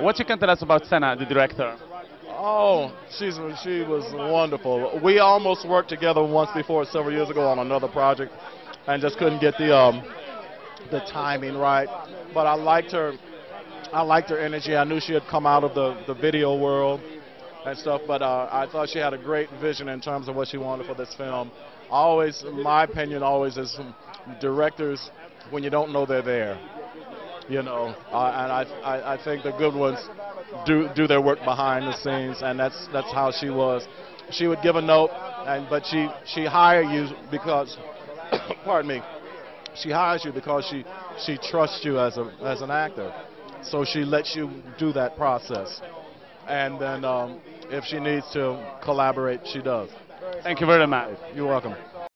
What you can tell us about Sanaa, the director? oh, she's she was wonderful. We almost worked together once before several years ago on another project, and just couldn't get the um, the timing right. But I liked her. I liked her energy. I knew she had come out of the, the video world and stuff, but uh, I thought she had a great vision in terms of what she wanted for this film. Always, my opinion always is directors, when you don't know they're there, you know, uh, and I, I, I think the good ones do do their work behind the scenes, and that's that's how she was. She would give a note, and but she she hired you because, pardon me, she hires you because she she trusts you as a as an actor, so she lets you do that process, and then um, if she needs to collaborate, she does. Thank you very much. You're welcome.